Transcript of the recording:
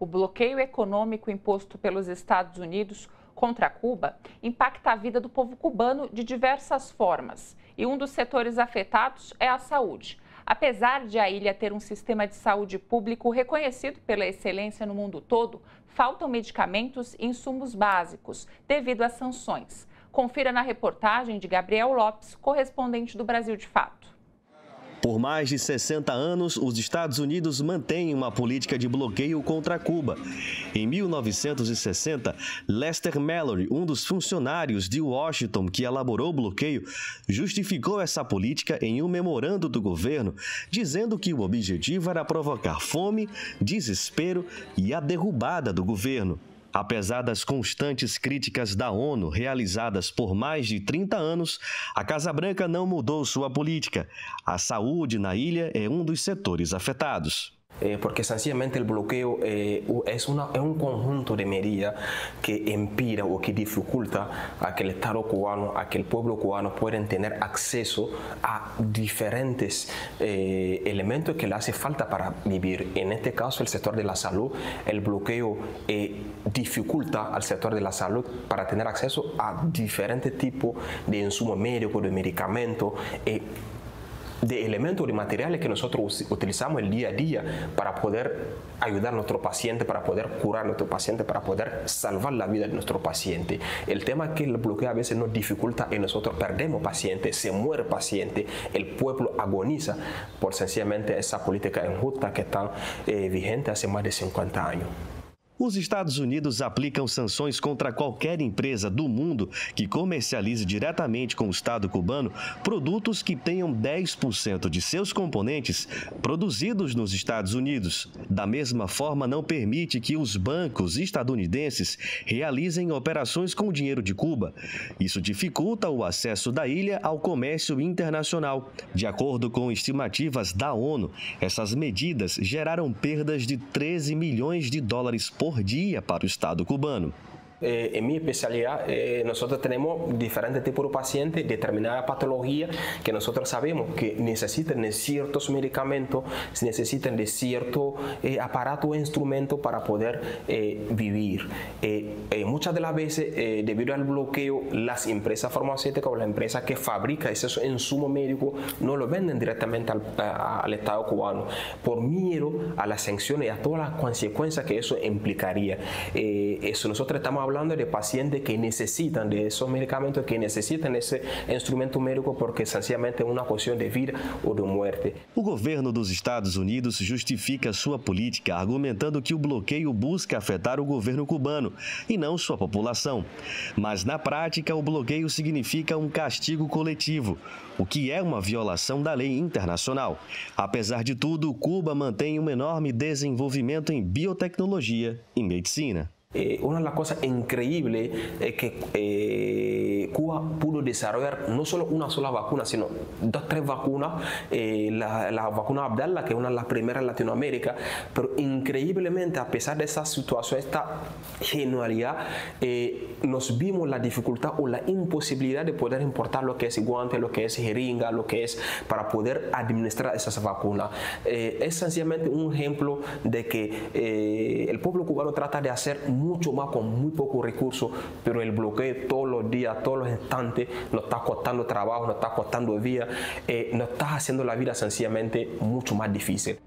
O bloqueio econômico imposto pelos Estados Unidos contra Cuba impacta a vida do povo cubano de diversas formas. E um dos setores afetados é a saúde. Apesar de a ilha ter um sistema de saúde público reconhecido pela excelência no mundo todo, faltam medicamentos e insumos básicos devido às sanções. Confira na reportagem de Gabriel Lopes, correspondente do Brasil de Fato. Por mais de 60 anos, os Estados Unidos mantêm uma política de bloqueio contra Cuba. Em 1960, Lester Mallory, um dos funcionários de Washington que elaborou o bloqueio, justificou essa política em um memorando do governo, dizendo que o objetivo era provocar fome, desespero e a derrubada do governo. Apesar das constantes críticas da ONU realizadas por mais de 30 anos, a Casa Branca não mudou sua política. A saúde na ilha é um dos setores afetados. Eh, porque sencillamente el bloqueo eh, es, un conjunto de medidas que impide o que dificulta a que el Estado cubano, a que el pueblo cubano puedan tener acceso a diferentes eh, elementos que le hace falta para vivir. En este caso, el sector de la salud, el bloqueo dificulta al sector de la salud para tener acceso a diferentes tipos de insumos médicos, de medicamentos de elementos, de materiales que nosotros utilizamos el día a día para poder ayudar a nuestro paciente, para poder curar a nuestro paciente, para poder salvar la vida de nuestro paciente. El tema es que el bloqueo a veces nos dificulta y nosotros perdemos pacientes, se muere paciente, el pueblo agoniza por sencillamente esa política injusta que está eh, vigente hace más de 50 años. Os Estados Unidos aplicam sanções contra qualquer empresa do mundo que comercialize diretamente com o Estado cubano produtos que tenham 10% de seus componentes produzidos nos Estados Unidos. Da mesma forma, não permite que os bancos estadunidenses realizem operações com o dinheiro de Cuba. Isso dificulta o acesso da ilha ao comércio internacional. De acordo com estimativas da ONU, essas medidas geraram perdas de 13 milhões de dólares por por dia para o Estado cubano. Eh, en mi especialidad, eh, nosotros tenemos diferentes tipos de pacientes, determinada patología que nosotros sabemos que necesitan de ciertos medicamentos, necesitan de cierto eh, aparato o instrumento para poder eh, vivir. Eh, eh, muchas de las veces, debido al bloqueo, las empresas farmacéuticas o las empresas que fabrican esos insumos médicos no lo venden directamente al, a, al Estado cubano por miedo a las sanciones y a todas las consecuencias que eso implicaría. eso nosotros estamos hablando de pacientes que necesitan de esos medicamentos, que necessitam esse instrumento médico porque sencillamente é uma questão de vida ou de morte. O governo dos Estados Unidos justifica sua política argumentando que o bloqueio busca afetar o governo cubano e não sua população. Mas na prática, o bloqueio significa um castigo coletivo, o que é uma violação da lei internacional. Apesar de tudo, Cuba mantém um enorme desenvolvimento em biotecnologia e medicina. Eh, una de las cosas increíbles es que eh, Cuba pudo desarrollar no solo una sola vacuna, sino dos, tres vacunas. Eh, la, vacuna Abdallah, que es una de las primeras en Latinoamérica, pero increíblemente, a pesar de esa situación, esta genialidad, nos vimos la dificultad o la imposibilidad de poder importar lo que es guante, lo que es jeringa, lo que es para poder administrar esas vacunas. Es sencillamente un ejemplo de que el pueblo cubano trata de hacer mucho más con muy pocos recursos, pero el bloqueo todos los días, todos los instantes, nos está costando trabajo, nos está costando vida, eh, nos está haciendo la vida sencillamente mucho más difícil.